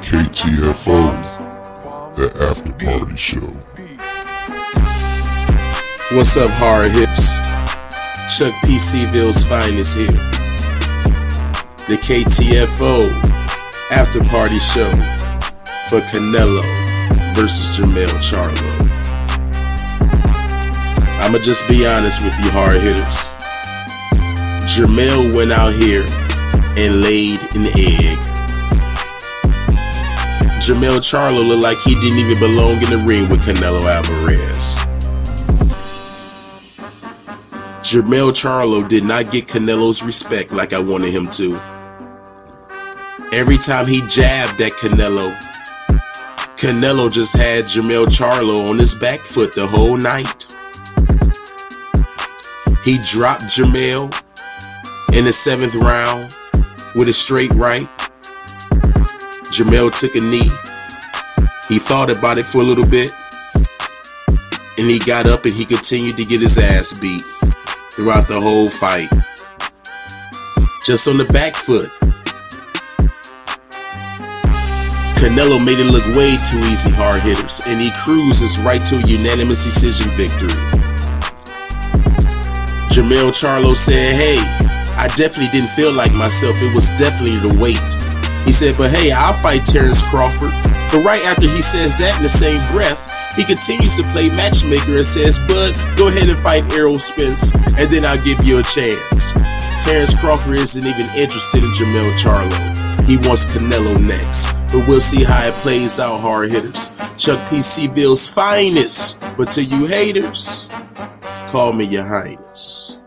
KTFO's The After Party Show. What's up, hard hips? Chuck PCville's finest here. The KTFO After Party Show for Canelo versus Jermell Charlo. I'ma just be honest with you, hard hitters. Jermell went out here and laid an egg. Jermell Charlo looked like he didn't even belong in the ring with Canelo Alvarez. Jermell Charlo did not get Canelo's respect like I wanted him to. Every time he jabbed at Canelo, Canelo just had Jermell Charlo on his back foot the whole night. He dropped Jermell in the seventh round with a straight right. Jermell took a knee. He thought about it for a little bit. And he got up and he continued to get his ass beat throughout the whole fight. Just on the back foot. Canelo made it look way too easy, hard hitters, and he cruises right to a unanimous decision victory. Jermell Charlo said, Hey, I definitely didn't feel like myself. It was definitely the weight. He said, but hey, I'll fight Terrence Crawford. But right after he says that in the same breath, he continues to play matchmaker and says, Bud, go ahead and fight Errol Spence, and then I'll give you a chance. Terrence Crawford isn't even interested in Jermell Charlo. He wants Canelo next. But we'll see how it plays out, hard hitters. Chuck PCville's finest. But to you haters, call me your highness.